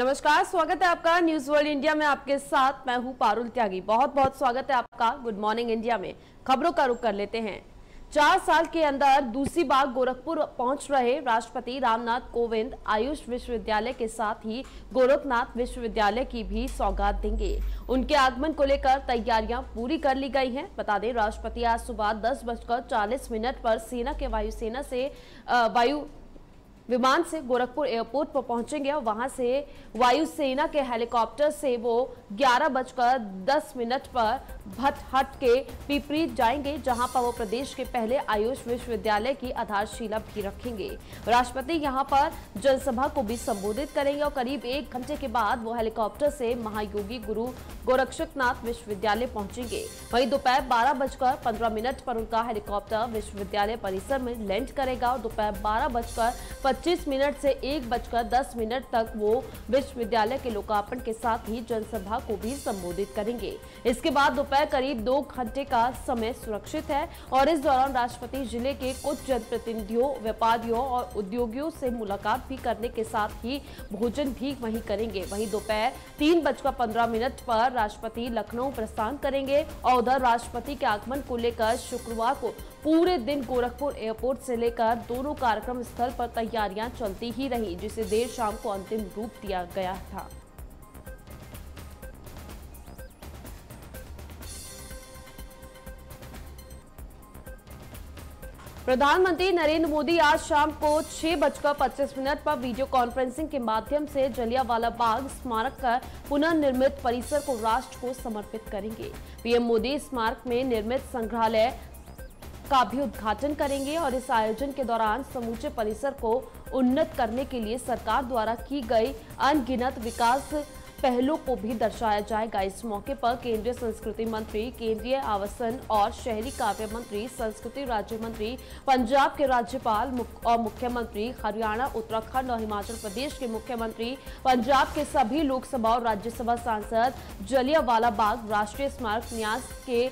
नमस्कार, स्वागत है आपका न्यूज़ वर्ल्ड इंडिया में आपके साथ। मैं हूँ पारुल त्यागी। बहुत बहुत स्वागत है आपका गुड मॉर्निंग इंडिया में। खबरों का रुख कर लेते हैं। चार साल के अंदर दूसरी बार गोरखपुर पहुँच रहे राष्ट्रपति रामनाथ कोविंद आयुष विश्वविद्यालय के साथ ही गोरखनाथ विश्वविद्यालय की भी सौगात देंगे। उनके आगमन को लेकर तैयारियाँ पूरी कर ली गई हैं। बता दें, राष्ट्रपति आज सुबह दस बजकर चालीस मिनट पर सेना के वायुसेना से वायु विमान से गोरखपुर एयरपोर्ट पर पहुँचेंगे और वहाँ से वायुसेना के हेलीकॉप्टर से वो ग्यारह बजकर दस मिनट पर भटहट के पिपरी जाएँगे, जहाँ पर वो प्रदेश के पहले आयुष विश्वविद्यालय की आधारशिला भी रखेंगे। राष्ट्रपति यहाँ पर जनसभा को भी संबोधित करेंगे और करीब एक घंटे के बाद वो हेलीकॉप्टर से महायोगी गुरु गोरक्षकनाथ विश्वविद्यालय पहुँचेंगे। वहीं दोपहर बारह बजकर पंद्रह मिनट पर उनका हेलीकॉप्टर विश्वविद्यालय परिसर में लैंड करेगा और दोपहर बारह बजकर पच्चीस मिनट से एक बजकर दस मिनट तक वो विश्वविद्यालय के लोकार्पण के साथ ही जनसभा को भी संबोधित करेंगे। इसके बाद दोपहर करीब दो घंटे का समय सुरक्षित है और इस दौरान राष्ट्रपति ज़िले के कुछ जनप्रतिनिधियों, व्यापारियों और उद्योगियों से मुलाकात भी करने के साथ ही भोजन भी वहीं करेंगे। वहीं दोपहर तीन बजकर पंद्रह मिनट पर राष्ट्रपति लखनऊ प्रस्थान करेंगे और उधर राष्ट्रपति के आगमन को लेकर शुक्रवार को पूरे दिन गोरखपुर एयरपोर्ट से लेकर दोनों कार्यक्रम स्थल पर तैयारियाँ चलती ही रही, जिसे देर शाम को अंतिम रूप दिया गया था। प्रधानमंत्री नरेंद्र मोदी आज शाम को छह बजकर पच्चीस मिनट पर वीडियो कॉन्फ्रेंसिंग के माध्यम से जलियावाला बाग स्मारक का पुनर्निर्मित परिसर को राष्ट्र को समर्पित करेंगे। पीएम मोदी स्मारक में निर्मित संग्रहालय का भी उद्घाटन करेंगे और इस आयोजन के दौरान समूचे परिसर को उन्नत करने के लिए सरकार द्वारा की गई अनगिनत विकास पहलों को भी दर्शाया जाएगा। इस मौके पर केंद्रीय संस्कृति मंत्री, केंद्रीय आवासन और शहरी कार्य मंत्री, संस्कृति राज्य मंत्री, पंजाब के राज्यपाल और मुख्यमंत्री, हरियाणा, उत्तराखंड और हिमाचल प्रदेश के मुख्यमंत्री, पंजाब के सभी लोकसभा और राज्यसभा सांसद, जलियावाला बाग राष्ट्रीय स्मारक न्यास के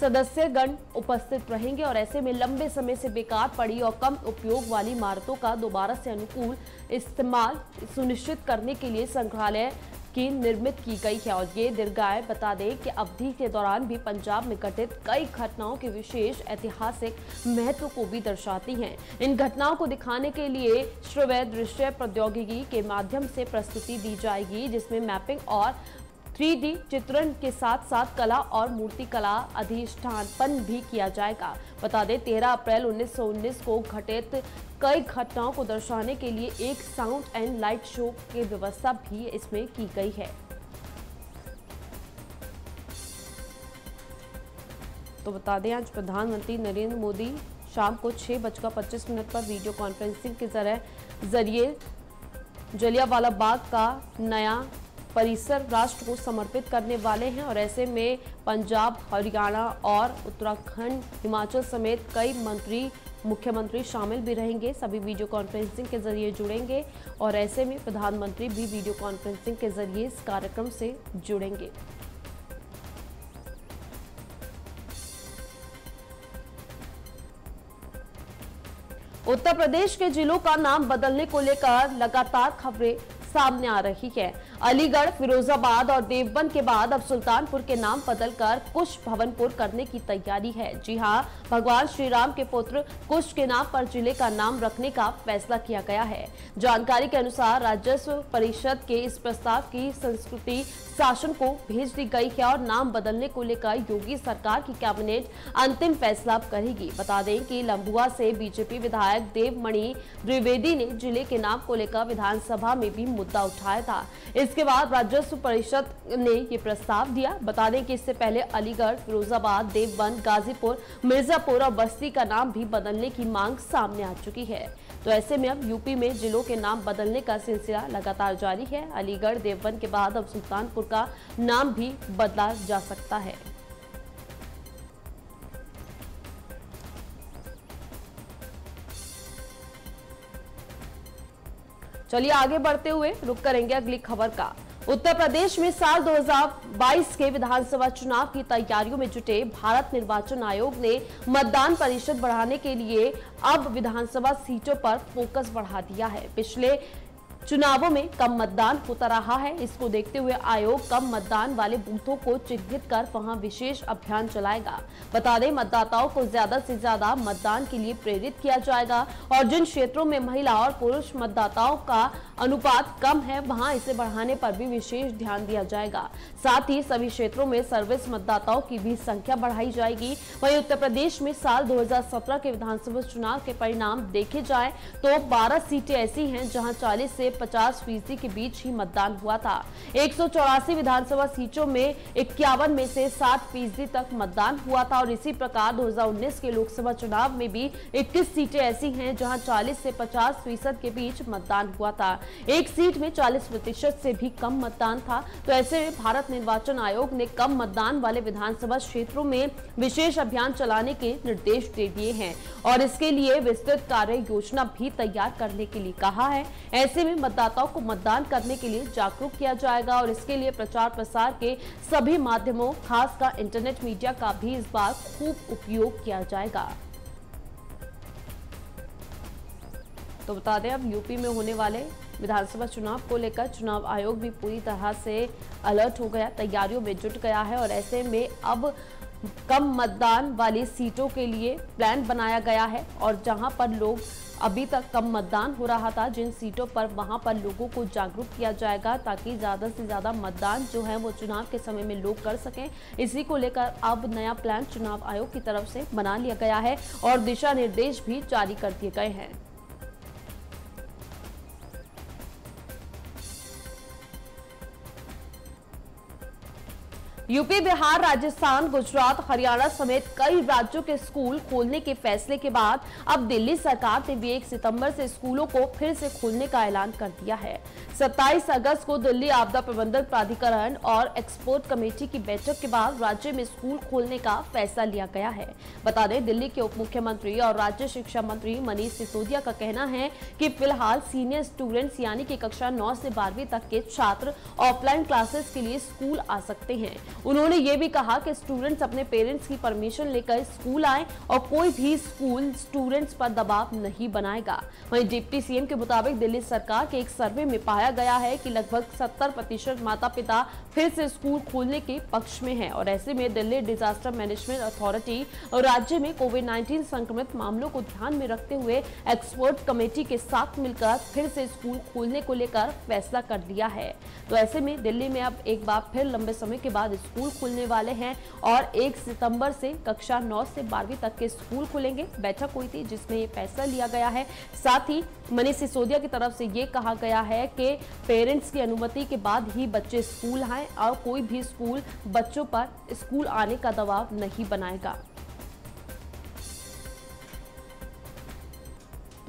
सदस्यगण उपस्थित रहेंगे और ऐसे में लंबे समय से बेकार पड़ी और कम उपयोग वाली इमारतों का दोबारा से अनुकूल इस्तेमाल सुनिश्चित करने के लिए संग्रहालय की निर्मित की गई है। और ये दीर्घाय बता दें कि अवधि के दौरान भी पंजाब में घटित कई घटनाओं के विशेष ऐतिहासिक महत्व को भी दर्शाती हैं। इन घटनाओं को दिखाने के लिए श्रव्य दृश्य प्रौद्योगिकी के माध्यम से प्रस्तुति दी जाएगी, जिसमें मैपिंग और थ्री चित्रण के साथ साथ कला और मूर्ति कला अधिष्ठानपन भी किया जाएगा। बता दें 13 अप्रैल 1919 को घटित कई घटनाओं को दर्शाने के लिए एक साउंड एंड लाइट शो की व्यवस्था भी इसमें की गई है। तो बता दें, आज प्रधानमंत्री नरेंद्र मोदी शाम को छह बजकर पच्चीस मिनट पर वीडियो कॉन्फ्रेंसिंग के ज़रिए जलियावाला बाग का नया परिसर राष्ट्र को समर्पित करने वाले हैं और ऐसे में पंजाब, हरियाणा और उत्तराखंड, हिमाचल समेत कई मंत्री, मुख्यमंत्री शामिल भी रहेंगे। सभी वीडियो कॉन्फ्रेंसिंग के ज़रिए जुड़ेंगे और ऐसे में प्रधानमंत्री भी वीडियो कॉन्फ्रेंसिंग के ज़रिए इस कार्यक्रम से जुड़ेंगे। उत्तर प्रदेश के जिलों का नाम बदलने को लेकर लगातार खबरें सामने आ रही है। अलीगढ़, फिरोजाबाद और देवबंद के बाद अब सुल्तानपुर के नाम बदलकर कुश भवनपुर करने की तैयारी है। जी हाँ, भगवान श्री राम के पुत्र कुश के नाम पर ज़िले का नाम रखने का फैसला किया गया है। जानकारी के अनुसार राजस्व परिषद के इस प्रस्ताव की संस्कृति शासन को भेज दी गई है और नाम बदलने को लेकर योगी सरकार की कैबिनेट अंतिम फैसला करेगी। बता दें कि लंबुआ से बीजेपी विधायक देवमणि द्विवेदी ने ज़िले के नाम को लेकर विधानसभा में भी मुद्दा उठाया था। इसके बाद राजस्व परिषद ने ये प्रस्ताव दिया। बता दें कि इससे पहले अलीगढ़, फिरोजाबाद, देवबंद, गाजीपुर, मिर्जापुर और बस्ती का नाम भी बदलने की मांग सामने आ चुकी है। तो ऐसे में अब यूपी में जिलों के नाम बदलने का सिलसिला लगातार जारी है। अलीगढ़, देवबंद के बाद अब सुल्तानपुर का नाम भी बदला जा सकता है। चलिए आगे बढ़ते हुए रुक करेंगे अगली खबर का। उत्तर प्रदेश में साल 2022 के विधानसभा चुनाव की तैयारियों में जुटे भारत निर्वाचन आयोग ने मतदान प्रतिशत बढ़ाने के लिए अब विधानसभा सीटों पर फोकस बढ़ा दिया है। पिछले चुनावों में कम मतदान होता रहा है। इसको देखते हुए आयोग कम मतदान वाले बूथों को चिन्हित कर वहाँ विशेष अभियान चलाएगा। बता दें, मतदाताओं को ज़्यादा से ज़्यादा मतदान के लिए प्रेरित किया जाएगा और जिन क्षेत्रों में महिला और पुरुष मतदाताओं का अनुपात कम है, वहाँ इसे बढ़ाने पर भी विशेष ध्यान दिया जाएगा। साथ ही सभी क्षेत्रों में सर्विस मतदाताओं की भी संख्या बढ़ाई जाएगी। वहीं उत्तर प्रदेश में साल 2017 के विधानसभा चुनाव के परिणाम देखे जाए तो 12 सीटें ऐसी हैं जहाँ 40 से 50 फ़ीसदी के बीच ही मतदान हुआ था। एक सौ चौरासी विधानसभा सीटों में इक्यावन में से 60 फ़ीसदी तक मतदान हुआ था और इसी प्रकार 2019 के लोकसभा चुनाव में भी 21 सीटें ऐसी हैं जहाँ 40 से 50 फ़ीसद के बीच मतदान हुआ था। एक सीट में 40 प्रतिशत से भी कम मतदान था। तो ऐसे में भारत निर्वाचन आयोग ने कम मतदान वाले विधानसभा क्षेत्रों में विशेष अभियान चलाने के निर्देश दे दिए हैं और इसके लिए विस्तृत कार्य योजना भी तैयार करने के लिए कहा है। ऐसे में मतदाताओं को मतदान करने के लिए जागरूक किया जाएगा और इसके लिए प्रचार प्रसार के सभी माध्यमों, खासकर इंटरनेट मीडिया का भी इस बार खूब उपयोग किया जाएगा। तो बता दें, अब यूपी में होने वाले विधानसभा चुनाव को लेकर चुनाव आयोग भी पूरी तरह से अलर्ट हो गया, तैयारियों में जुट गया है और ऐसे में अब कम मतदान वाली सीटों के लिए प्लान बनाया गया है और जहाँ पर लोग अभी तक कम मतदान हो रहा था। जिन सीटों पर वहाँ पर लोगों को जागरूक किया जाएगा ताकि ज़्यादा से ज़्यादा मतदान जो है वो चुनाव के समय में लोग कर सकें। इसी को लेकर अब नया प्लान चुनाव आयोग की तरफ़ से बना लिया गया है और दिशा निर्देश भी जारी कर दिए गए हैं। यूपी, बिहार, राजस्थान, गुजरात, हरियाणा समेत कई राज्यों के स्कूल खोलने के फैसले के बाद अब दिल्ली सरकार ने भी एक सितंबर से स्कूलों को फिर से खोलने का ऐलान कर दिया है। 27 अगस्त को दिल्ली आपदा प्रबंधन प्राधिकरण और एक्सपोर्ट कमेटी की बैठक के बाद राज्य में स्कूल खोलने का फैसला लिया गया है। बता दें, दिल्ली के उप मुख्यमंत्री और राज्य शिक्षा मंत्री मनीष सिसोदिया का कहना है कि फ़िलहाल सीनियर स्टूडेंट्स यानी कि कक्षा नौ से बारहवीं तक के छात्र ऑफलाइन क्लासेस के लिए स्कूल आ सकते हैं। उन्होंने ये भी कहा कि स्टूडेंट्स अपने पेरेंट्स की परमिशन लेकर स्कूल आए और कोई भी स्कूल स्टूडेंट्स पर दबाव नहीं बनाएगा। वहीं डिप्टी सीएम के मुताबिक दिल्ली सरकार के एक सर्वे में पाया गया है कि लगभग 70 प्रतिशत माता पिता फिर से स्कूल खोलने के पक्ष में है और ऐसे में दिल्ली डिजास्टर मैनेजमेंट अथॉरिटी और राज्य में कोविड 19 संक्रमित मामलों को ध्यान में रखते हुए एक्सपर्ट कमेटी के साथ मिलकर फिर से स्कूल खोलने को लेकर फैसला कर लिया है। तो ऐसे में दिल्ली में अब एक बार फिर लंबे समय के बाद स्कूल खुलने वाले हैं और एक सितंबर से कक्षा नौ से बारहवीं तक के स्कूल खुलेंगे। बैठक हुई थी जिसमें ये फैसला लिया गया है। साथ ही मनीष सिसोदिया की तरफ़ से ये कहा गया है कि पेरेंट्स की अनुमति के बाद ही बच्चे स्कूल आए और कोई भी स्कूल बच्चों पर स्कूल आने का दबाव नहीं बनाएगा।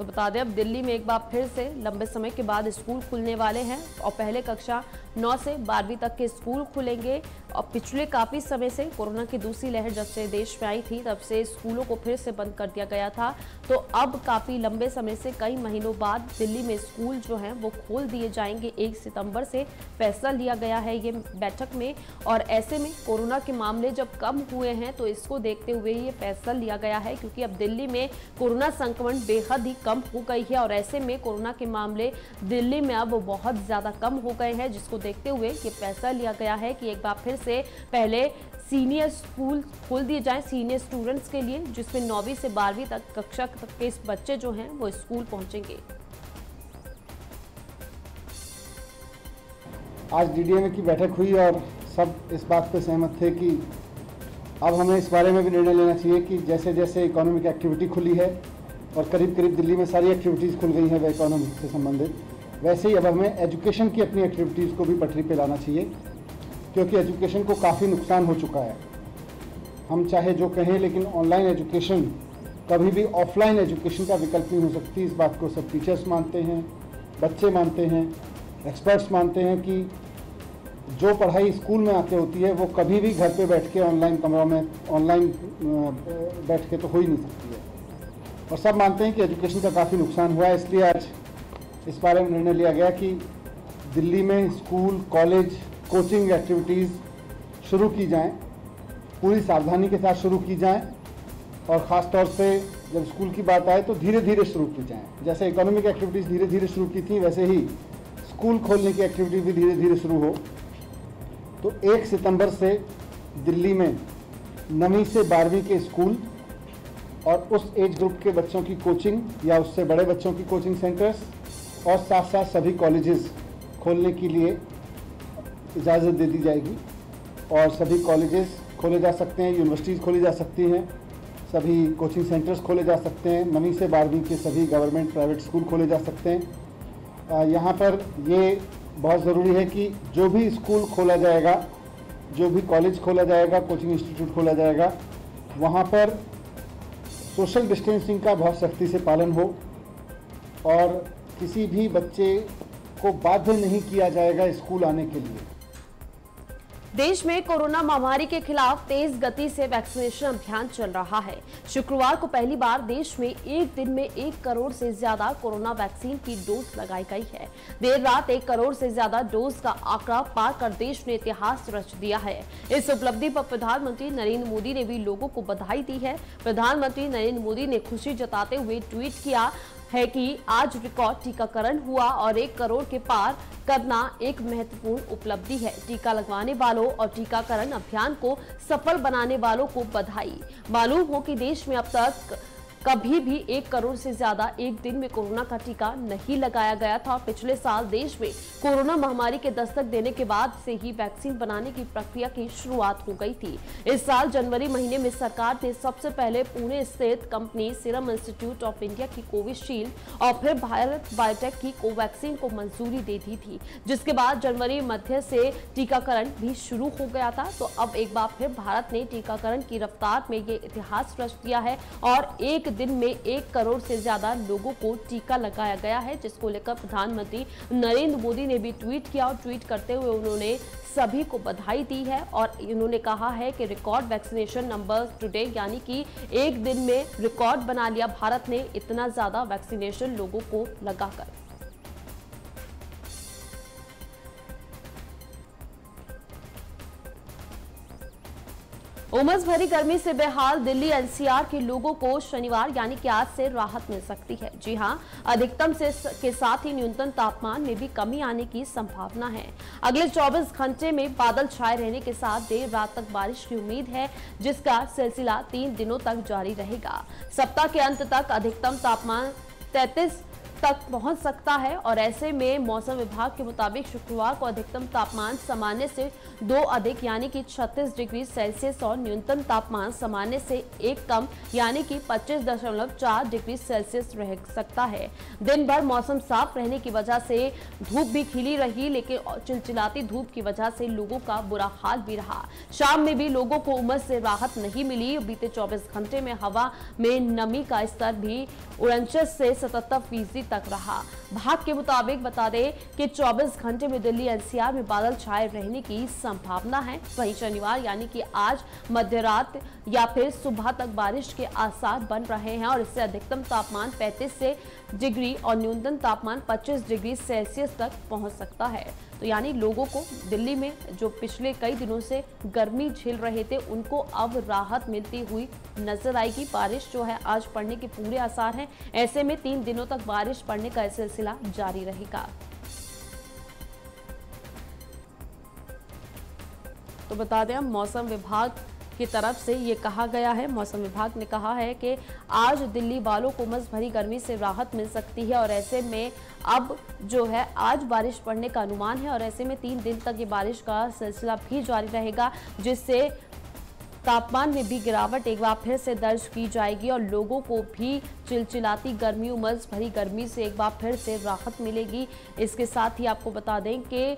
तो बता दें, अब दिल्ली में एक बार फिर से लंबे समय के बाद स्कूल खुलने वाले हैं और पहले कक्षा नौ से बारहवीं तक के स्कूल खुलेंगे। और पिछले काफ़ी समय से कोरोना की दूसरी लहर जब से देश में आई थी, तब से स्कूलों को फिर से बंद कर दिया गया था। तो अब काफ़ी लंबे समय से कई महीनों बाद दिल्ली में स्कूल जो हैं, वो खोल दिए जाएँगे। एक सितंबर से फैसला लिया गया है ये बैठक में। और ऐसे में कोरोना के मामले जब कम हुए हैं तो इसको देखते हुए ये फैसला लिया गया है, क्योंकि अब दिल्ली में कोरोना संक्रमण बेहद ही कम हो गई है और ऐसे में कोरोना के मामले दिल्ली में अब बहुत ज़्यादा कम हो गए हैं, जिसको देखते हुए ये फैसला लिया गया है कि एक बार फिर से पहले सीनियर स्कूल खोल दिए जाएँ, सीनियर स्टूडेंट्स के लिए, जिसमें नौवीं से बारहवीं तक, कक्षा तक के बच्चे जो हैं, वो स्कूल पहुँचेंगे। आज डीडीएम की बैठक हुई और सब इस बात पर सहमत थे कि अब हमें इस बारे में भी निर्णय लेना चाहिए कि जैसे जैसे इकोनॉमिक एक्टिविटी खुली है और करीब करीब दिल्ली में सारी एक्टिविटीज़ खुल गई हैं इकोनॉमी से संबंधित। वैसे ही अब हमें एजुकेशन की अपनी एक्टिविटीज़ को भी पटरी पर लाना चाहिए, क्योंकि एजुकेशन को काफ़ी नुकसान हो चुका है। हम चाहे जो कहें, लेकिन ऑनलाइन एजुकेशन कभी भी ऑफलाइन एजुकेशन का विकल्प नहीं हो सकती। इस बात को सब टीचर्स मानते हैं, बच्चे मानते हैं एक्सपर्ट्स मानते हैं कि जो पढ़ाई स्कूल में आके होती है, वो कभी भी घर पे बैठ के ऑनलाइन कमरों में ऑनलाइन बैठ के तो हो ही नहीं सकती है। और सब मानते हैं कि एजुकेशन का काफ़ी नुकसान हुआ है, इसलिए आज इस बारे में निर्णय लिया गया कि दिल्ली में स्कूल, कॉलेज, कोचिंग एक्टिविटीज़ शुरू की जाएँ, पूरी सावधानी के साथ शुरू की जाएँ, और ख़ास तौर से जब स्कूल की बात आए तो धीरे धीरे शुरू की जाएँ। जैसे इकोनॉमिक एक्टिविटीज़ धीरे धीरे शुरू की थी, वैसे ही स्कूल खोलने की एक्टिविटी भी धीरे धीरे शुरू हो। तो एक सितंबर से दिल्ली में नवीं से बारहवीं के स्कूल और उस एज ग्रुप के बच्चों की कोचिंग या उससे बड़े बच्चों की कोचिंग सेंटर्स और साथ साथ सभी कॉलेजेस खोलने के लिए इजाज़त दे दी जाएगी। और सभी कॉलेजेस खोले जा सकते हैं यूनिवर्सिटीज़ खोली जा सकती हैं, सभी कोचिंग सेंटर्स खोले जा सकते हैं नवीं से बारहवीं के सभी गवर्नमेंट प्राइवेट स्कूल खोले जा सकते हैं। यहाँ पर ये बहुत ज़रूरी है कि जो भी स्कूल खोला जाएगा, जो भी कॉलेज खोला जाएगा कोचिंग इंस्टीट्यूट खोला जाएगा, वहाँ पर सोशल डिस्टेंसिंग का बहुत सख्ती से पालन हो और किसी भी बच्चे को बाध्य नहीं किया जाएगा स्कूल आने के लिए। देश में कोरोना महामारी के खिलाफ तेज गति से वैक्सीनेशन अभियान चल रहा है। शुक्रवार को पहली बार देश में एक दिन में एक करोड़ से ज़्यादा कोरोना वैक्सीन की डोज लगाई गई है। देर रात एक करोड़ से ज़्यादा डोज का आंकड़ा पार कर देश ने इतिहास रच दिया है। इस उपलब्धि पर प्रधानमंत्री नरेंद्र मोदी ने भी लोगों को बधाई दी है। प्रधानमंत्री नरेंद्र मोदी ने खुशी जताते हुए ट्वीट किया है कि आज रिकॉर्ड टीकाकरण हुआ और एक करोड़ के पार करना एक महत्वपूर्ण उपलब्धि है। टीका लगवाने वालों और टीकाकरण अभियान को सफल बनाने वालों को बधाई। मालूम हो कि देश में अब तक कभी भी एक करोड़ से ज़्यादा एक दिन में कोरोना का टीका नहीं लगाया गया था। पिछले साल देश में कोरोना महामारी के दस्तक देने के बाद से ही वैक्सीन बनाने की प्रक्रिया की शुरुआत हो गई थी। इस साल जनवरी महीने में सरकार ने सबसे पहले पुणे स्थित company Serum Institute of India की कोविशील्ड और फिर भारत बायोटेक की कोवैक्सीन को मंजूरी दे दी थी। जिसके बाद जनवरी मध्य से टीकाकरण भी शुरू हो गया था। तो अब एक बार फिर भारत ने टीकाकरण की रफ्तार में ये इतिहास रच दिया है और एक दिन में एक करोड़ से ज़्यादा लोगों को टीका लगाया गया है, जिसको लेकर प्रधानमंत्री नरेंद्र मोदी ने भी ट्वीट किया और ट्वीट करते हुए उन्होंने सभी को बधाई दी है और उन्होंने कहा है कि रिकॉर्ड वैक्सीनेशन नंबर टुडे यानी कि एक दिन में रिकॉर्ड बना लिया। भारत ने इतना ज़्यादा वैक्सीनेशन लोगों को लगाकर। उमस भरी गर्मी से बेहाल दिल्ली एनसीआर के लोगों को शनिवार यानी कि आज से राहत मिल सकती है। जी हाँ, अधिकतम से के साथ ही न्यूनतम तापमान में भी कमी आने की संभावना है। अगले 24 घंटे में बादल छाए रहने के साथ देर रात तक बारिश की उम्मीद है, जिसका सिलसिला तीन दिनों तक जारी रहेगा। सप्ताह के अंत तक अधिकतम तापमान तैतीस तक पहुँच सकता है और ऐसे में मौसम विभाग के मुताबिक शुक्रवार को अधिकतम तापमान सामान्य से दो अधिक, यानी कि 36 डिग्री सेल्सियस और न्यूनतम तापमान सामान्य से एक कम, यानी कि 25.4 डिग्री सेल्सियस रह सकता है। दिन भर मौसम साफ़ रहने की वजह से धूप भी खिली रही, लेकिन चिलचिलाती धूप की वजह से लोगों का बुरा हाल भी रहा। शाम में भी लोगों को उमस से राहत नहीं मिली। बीते चौबीस घंटे में हवा में नमी का स्तर भी उनचास से सतहत्तर फ़ीसदी तक रहा। भाग के मुताबिक बता दें कि 24 घंटे में दिल्ली एनसीआर में बादल छाए रहने की संभावना है। वहीं शनिवार, यानी कि आज मध्य रात या फिर सुबह तक बारिश के आसार बन रहे हैं और इससे अधिकतम तापमान 35 से डिग्री और न्यूनतम तापमान 25 डिग्री सेल्सियस तक पहुँच सकता है। तो यानी लोगों को दिल्ली में जो पिछले कई दिनों से गर्मी झेल रहे थे, उनको अब राहत मिलती हुई नज़र आएगी। बारिश जो है आज पड़ने के पूरे आसार हैं। ऐसे में तीन दिनों तक बारिश पड़ने का सिलसिला जारी रहेगा। तो बता दें मौसम विभाग की तरफ़ से ये कहा गया है। मौसम विभाग ने कहा है कि आज दिल्ली वालों को उमस भरी गर्मी से राहत मिल सकती है और ऐसे में अब जो है, आज बारिश पड़ने का अनुमान है और ऐसे में तीन दिन तक ये बारिश का सिलसिला भी जारी रहेगा, जिससे तापमान में भी गिरावट एक बार फिर से दर्ज की जाएगी और लोगों को भी चिलचिलाती गर्मी, उमस भरी गर्मी से एक बार फिर से राहत मिलेगी। इसके साथ ही आपको बता दें कि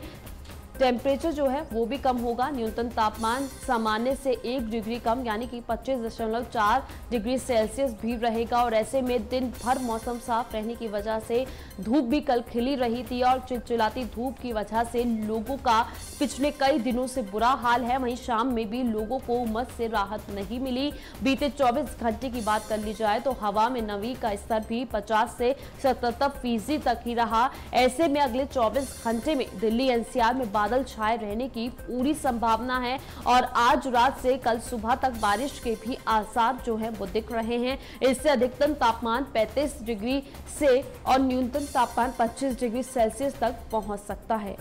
टेम्परेचर जो है वो भी कम होगा। न्यूनतम तापमान सामान्य से एक डिग्री कम, यानी कि पच्चीस दशमलव चार डिग्री सेल्सियस भी रहेगा। और ऐसे में दिन भर मौसम साफ़ रहने की वजह से धूप भी कल खिली रही थी और चिलचिलाती धूप की वजह से लोगों का पिछले कई दिनों से बुरा हाल है। वहीं शाम में भी लोगों को उमस से राहत नहीं मिली। बीते 24 घंटे की बात कर ली जाए तो हवा में नमी का स्तर भी 50 से सतहत्तर फ़ीसदी तक ही रहा। ऐसे में अगले 24 घंटे में दिल्ली, एनसीआर में बादल छाए रहने की पूरी संभावना है और आज रात से कल सुबह तक बारिश के भी आसार जो है वो दिख रहे हैं। इससे अधिकतम तापमान 35 डिग्री से और न्यूनतम तापमान 25 डिग्री सेल्सियस तक पहुँच सकता है।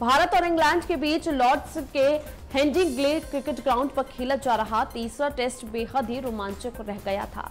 भारत और इंग्लैंड के बीच लॉर्ड्स के हेंडिंग ग्ले क्रिकेट ग्राउंड पर खेला जा रहा तीसरा टेस्ट बेहद ही रोमांचक रह गया था।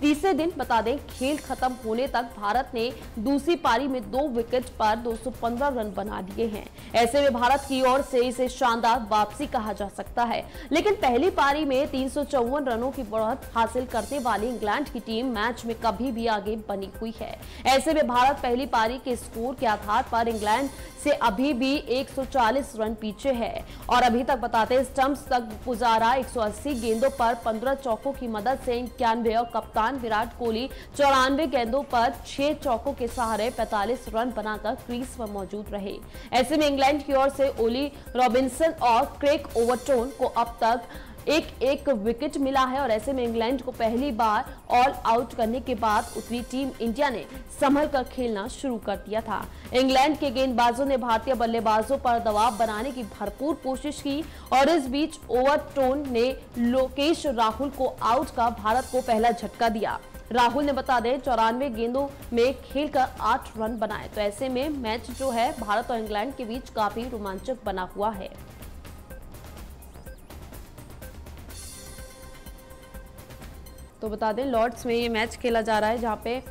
तीसरे दिन बता दें, खेल खत्म होने तक भारत ने दूसरी पारी में दो विकेट पर 215 रन बना दिए हैं। ऐसे में भारत की ओर से इसे शानदार वापसी कहा जा सकता है। लेकिन पहली पारी में तीन सौ चौवन रनों की बढ़त हासिल करने वाली इंग्लैंड की टीम मैच में कभी भी आगे बनी हुई है। ऐसे में भारत पहली पारी के स्कोर के आधार पर इंग्लैंड से अभी भी 140 रन पीछे है। और अभी तक बताते स्टंप्स तक गुजारा 180 गेंदों पर 15 चौकों की मदद से इक्यानवे और कप्तान विराट कोहली चौरानवे गेंदों पर छह चौकों के सहारे 45 रन बनाकर क्रीज पर मौजूद रहे। ऐसे में इंग्लैंड की ओर से ओली रॉबिन्सन और क्रेक ओवरटोन को अब तक एक एक विकेट मिला है और ऐसे में इंग्लैंड को पहली बार ऑल आउट करने के बाद उतरी टीम इंडिया ने संभल कर खेलना शुरू कर दिया था। इंग्लैंड के गेंदबाजों ने भारतीय बल्लेबाजों पर दबाव बनाने की भरपूर कोशिश की और इस बीच ओवरटोन ने लोकेश राहुल को आउट का भारत को पहला झटका दिया। राहुल ने बता दें, चौरानवे गेंदों में खेलकर आठ रन बनाए। तो ऐसे में मैच जो है, भारत और इंग्लैंड के बीच काफ़ी रोमांचक बना हुआ है। तो बता दें लॉर्ड्स में ये मैच खेला जा रहा है, जहाँ पे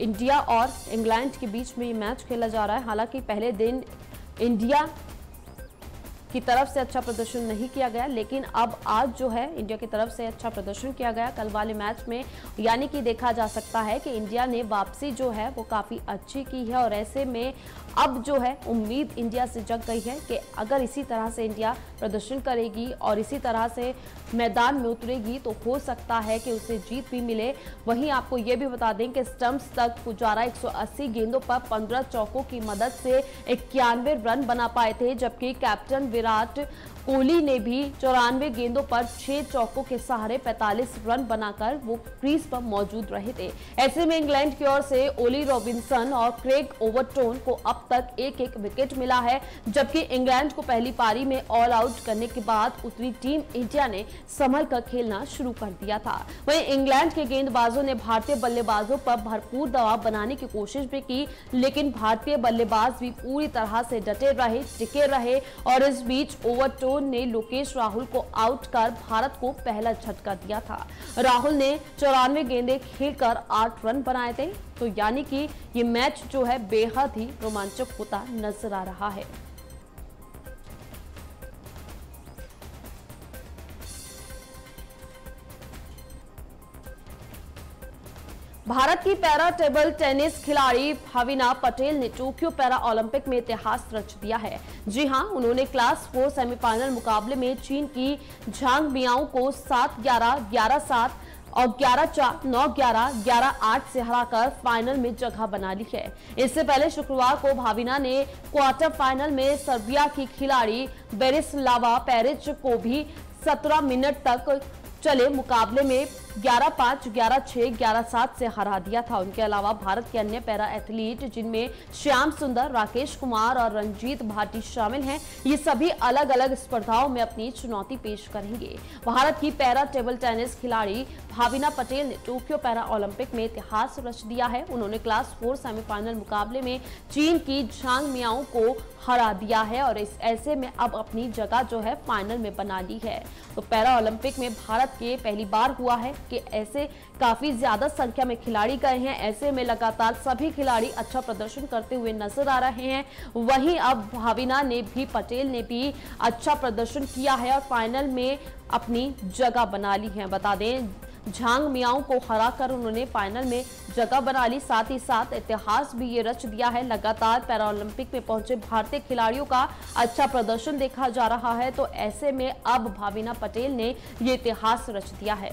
इंडिया और इंग्लैंड के बीच में ये मैच खेला जा रहा है। हालाँकि पहले दिन इंडिया की तरफ़ से अच्छा प्रदर्शन नहीं किया गया, लेकिन अब आज जो है, इंडिया की तरफ़ से अच्छा प्रदर्शन किया गया। कल वाले मैच में यानी कि देखा जा सकता है कि इंडिया ने वापसी जो है, वो काफ़ी अच्छी की है और ऐसे में अब जो है, उम्मीद इंडिया से जग गई है कि अगर इसी तरह से इंडिया प्रदर्शन करेगी और इसी तरह से मैदान में उतरेगी तो हो सकता है कि उसे जीत भी मिले। वहीं आपको ये भी बता दें कि स्टम्प्स तक पुजारा 180 गेंदों पर 15 चौकों की मदद से इक्यानवे रन बना पाए थे, जबकि कैप्टन विराट कोहली ने भी चौरानवे गेंदों पर छह चौकों के सहारे 45 रन बनाकर वो क्रीज पर मौजूद रहे थे। ऐसे में इंग्लैंड की ओर से ओली रॉबिन्सन और क्रेग ओवरटोन को अब तक एक एक विकेट मिला है, जबकि इंग्लैंड को पहली पारी में ऑल आउट करने के बाद उतरी टीम इंडिया ने संभल कर खेलना शुरू कर दिया था। वहीं इंग्लैंड के गेंदबाजों ने भारतीय बल्लेबाजों पर भरपूर दबाव बनाने की कोशिश भी की, लेकिन भारतीय बल्लेबाज भी पूरी तरह से डटे रहे, टिके रहे और इस बीच ओवरटोन जोन ने लोकेश राहुल को आउट कर भारत को पहला झटका दिया था। राहुल ने चौरानवे गेंदे खेलकर आठ रन बनाए थे। तो यानी कि ये मैच जो है बेहद ही रोमांचक होता नज़र आ रहा है। भारत की पैरा टेबल टेनिस खिलाड़ी भाविना पटेल ने टोक्यो पैरा ओलंपिक में इतिहास रच दिया है। जी हाँ, उन्होंने क्लास फोर सेमीफाइनल मुकाबले में चीन की झांग मियाओं को सात ग्यारह ग्यारह सात और 11 चार नौ ग्यारह ग्यारह आठ से हराकर फाइनल में जगह बना ली है। इससे पहले शुक्रवार को भाविना ने क्वार्टर फाइनल में सर्बिया की खिलाड़ी बेरिसलावा पेरिच को भी 17 मिनट तक चले मुकाबले में 11 पाँच, ग्यारह छह, ग्यारह सात से हरा दिया था। उनके अलावा भारत के अन्य पैरा एथलीट, जिनमें श्याम सुंदर, राकेश कुमार और रंजीत भाटी शामिल हैं, ये सभी अलग अलग स्पर्धाओं में अपनी चुनौती पेश करेंगे। भारत की पैरा टेबल टेनिस खिलाड़ी भाविना पटेल ने टोक्यो पैरा ओलंपिक में इतिहास रच दिया है। उन्होंने क्लास फोर सेमीफाइनल मुकाबले में चीन की झांग मियाओं को हरा दिया है और इस ऐसे में अब अपनी जगह जो है फाइनल में बना ली है। तो पैरा ओलंपिक में भारत के पहली बार हुआ है कि ऐसे काफ़ी ज़्यादा संख्या में खिलाड़ी गए हैं। ऐसे में लगातार सभी खिलाड़ी अच्छा प्रदर्शन करते हुए नज़र आ रहे हैं। वहीं अब भाविना ने भी, पटेल ने भी अच्छा प्रदर्शन किया है और फाइनल में अपनी जगह बना ली है। बता दें झांग मियाओं को हराकर उन्होंने फाइनल में जगह बना ली। साथ ही साथ इतिहास भी ये रच दिया है। लगातार पैरालंपिक में पहुँचे भारतीय खिलाड़ियों का अच्छा प्रदर्शन देखा जा रहा है। तो ऐसे में अब भाविना पटेल ने ये इतिहास रच दिया है।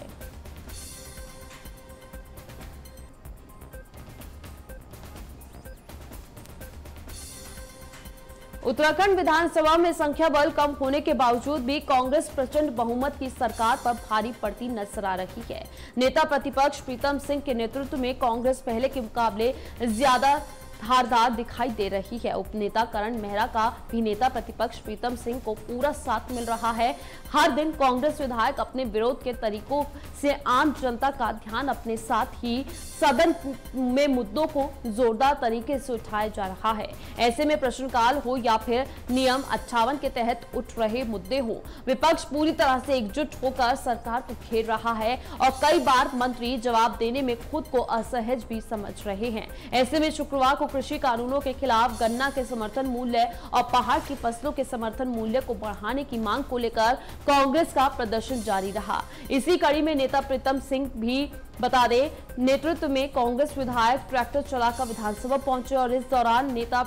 उत्तराखंड विधानसभा में संख्या बल कम होने के बावजूद भी कांग्रेस प्रचंड बहुमत की सरकार पर भारी पड़ती नज़र आ रही है। नेता प्रतिपक्ष प्रीतम सिंह के नेतृत्व में कांग्रेस पहले के मुकाबले ज़्यादा धारदार दिखाई दे रही है। उपनेता करण मेहरा का भी नेता प्रतिपक्ष प्रीतम सिंह को पूरा साथ मिल रहा है। हर दिन कांग्रेस विधायक अपने विरोध के तरीकों से आम जनता का ध्यान अपने साथ ही सदन में मुद्दों को जोरदार तरीके से उठाया जा रहा है। ऐसे में प्रश्नकाल हो या फिर नियम अट्ठावन के तहत उठ रहे मुद्दे हो, विपक्ष पूरी तरह से एकजुट होकर सरकार को घेर रहा है और कई बार मंत्री जवाब देने में खुद को असहज भी समझ रहे हैं। ऐसे में शुक्रवार को कृषि कानूनों के खिलाफ गन्ना के समर्थन मूल्य और पहाड़ की फ़सलों के समर्थन मूल्य को बढ़ाने की मांग को लेकर कांग्रेस का प्रदर्शन जारी रहा। इसी कड़ी में नेता प्रीतम सिंह भी बता दें, नेतृत्व में कांग्रेस विधायक ट्रैक्टर चलाकर विधानसभा पहुँचे और इस दौरान नेता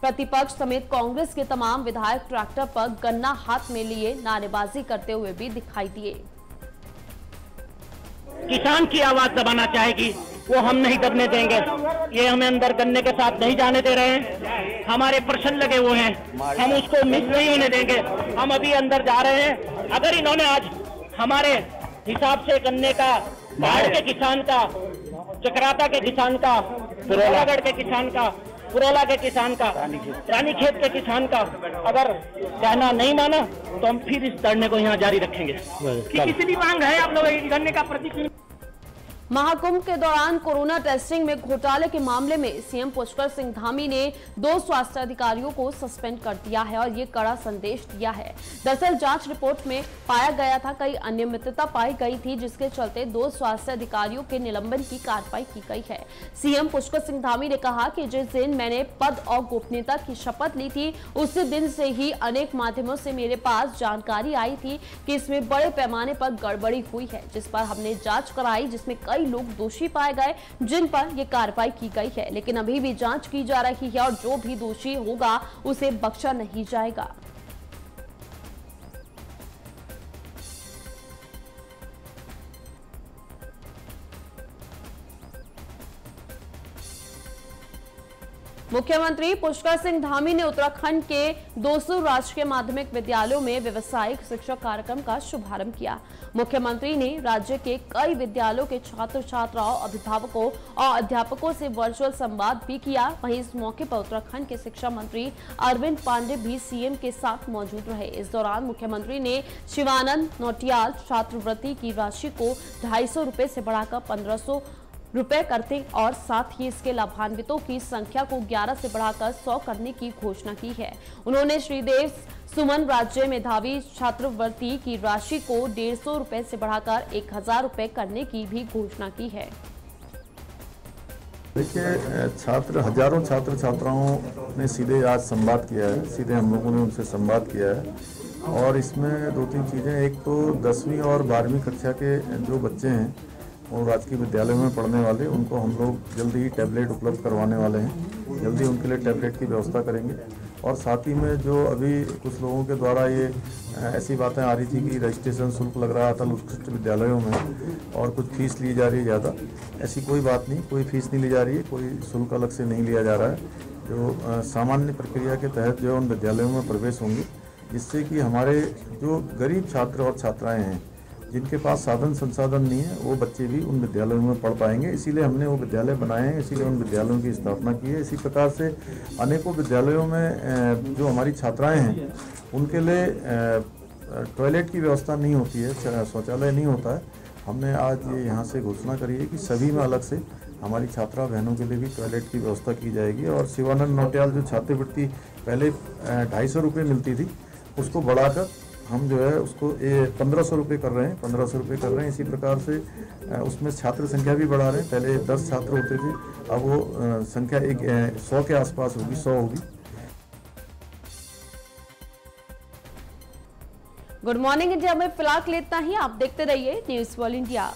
प्रतिपक्ष समेत कांग्रेस के तमाम विधायक ट्रैक्टर पर गन्ना हाथ में लिए नारेबाजी करते हुए भी दिखाई दिए। किसान की आवाज़ दबाना चाहेगी वो हम नहीं दबने देंगे। ये हमें अंदर गन्ने के साथ नहीं जाने दे रहे हैं। हमारे प्रश्न लगे हुए हैं। हम उसको मिस नहीं होने देंगे। हम अभी अंदर जा रहे हैं। अगर इन्होंने आज हमारे हिसाब से गन्ने का बाढ़ के किसान का चक्राता के किसान का पुरोलागढ़ के किसान का पुरोला के किसान का रानी खेत के किसान का अगर कहना नहीं माना तो हम फिर इस धरने को यहाँ जारी रखेंगे। कि किसी भी मांग है आप लोग गन्ने का प्रति महाकुंभ के दौरान कोरोना टेस्टिंग में घोटाले के मामले में सीएम पुष्कर सिंह धामी ने दो स्वास्थ्य अधिकारियों को सस्पेंड कर दिया है और ये कड़ा संदेश दिया है। दरअसल जाँच रिपोर्ट में पाया गया था कई अनियमितता पाई गई थी, जिसके चलते दो स्वास्थ्य अधिकारियों के निलंबन की कार्रवाई की गई है। सीएम पुष्कर सिंह धामी ने कहा कि जिस दिन मैंने पद और गोपनीयता की शपथ ली थी, उसी दिन से ही अनेक माध्यमों से मेरे पास जानकारी आई थी कि इसमें बड़े पैमाने पर गड़बड़ी हुई है, जिस पर हमने जाँच कराई, जिसमें कई लोग दोषी पाए गए, जिन पर यह कार्रवाई की गई है। लेकिन अभी भी जाँच की जा रही है और जो भी दोषी होगा, उसे बख्शा नहीं जाएगा। मुख्यमंत्री पुष्कर सिंह धामी ने उत्तराखंड के 200 राजकीय माध्यमिक विद्यालयों में व्यवसायिक शिक्षा कार्यक्रम का शुभारंभ किया। मुख्यमंत्री ने राज्य के कई विद्यालयों के छात्र छात्राओं अभिभावकों और अध्यापकों से वर्चुअल संवाद भी किया। वहीं इस मौके पर उत्तराखंड के शिक्षा मंत्री अरविंद पांडे भी सीएम के साथ मौजूद रहे। इस दौरान मुख्यमंत्री ने शिवानंद नोटियाल छात्रवृत्ति की राशि को ढाई सौ से बढ़ाकर पंद्रह रुपए करते और साथ ही इसके लाभान्वितों की संख्या को 11 से बढ़ाकर 100 करने की घोषणा की है। उन्होंने श्रीदेव सुमन राज्य मेधावी छात्रवृत्ति की राशि को डेढ़ सौ रूपए से बढ़ाकर एक हज़ार रूपए करने की भी घोषणा की है। देखिए छात्र, हज़ारों छात्र छात्राओं ने सीधे आज संवाद किया है, सीधे हम लोगों ने उनसे संवाद किया है। और इसमें दो तीन चीज़ें, एक तो दसवीं और बारहवीं कक्षा के जो बच्चे हैं और राजकीय विद्यालय में पढ़ने वाले, उनको हम लोग जल्दी ही टैबलेट उपलब्ध करवाने वाले हैं। जल्दी उनके लिए टैबलेट की व्यवस्था करेंगे। और साथ ही में जो अभी कुछ लोगों के द्वारा ये ऐसी बातें आ रही थी कि रजिस्ट्रेशन शुल्क लग रहा था उत्कृष्ट विद्यालयों में और कुछ फ़ीस ली जा रही है ज़्यादा। ऐसी कोई बात नहीं, कोई फ़ीस नहीं ली जा रही है, कोई शुल्क अलग से नहीं लिया जा रहा है। जो सामान्य प्रक्रिया के तहत जो उन विद्यालयों में प्रवेश होंगे, जिससे कि हमारे जो गरीब छात्र और छात्राएँ हैं जिनके पास साधन संसाधन नहीं है, वो बच्चे भी उन विद्यालयों में पढ़ पाएँगे। इसीलिए हमने वो विद्यालय बनाए हैं, इसीलिए उन विद्यालयों की स्थापना की है। इसी प्रकार से अनेकों विद्यालयों में जो हमारी छात्राएँ हैं, उनके लिए टॉयलेट की व्यवस्था नहीं होती है शौचालय नहीं होता है। हमने आज ये यहाँ से घोषणा करी है कि सभी में अलग से हमारी छात्रा बहनों के लिए भी टॉयलेट की व्यवस्था की जाएगी और शिवानंद नोटियाल जो छात्रवृत्ति पहले ढाई सौ रुपये मिलती थी, उसको बढ़ाकर हम जो है उसको पंद्रह सौ रुपये कर रहे हैं, पंद्रह सौ रुपये कर रहे हैं। इसी प्रकार से उसमें छात्र संख्या भी बढ़ा रहे हैं। पहले दस छात्र होते थे, अब वो संख्या एक सौ के आसपास होगी, सौ होगी। गुड मॉर्निंग इंडिया में फ़िलहाल इतना ही। आप देखते रहिए न्यूज़ वॉल इंडिया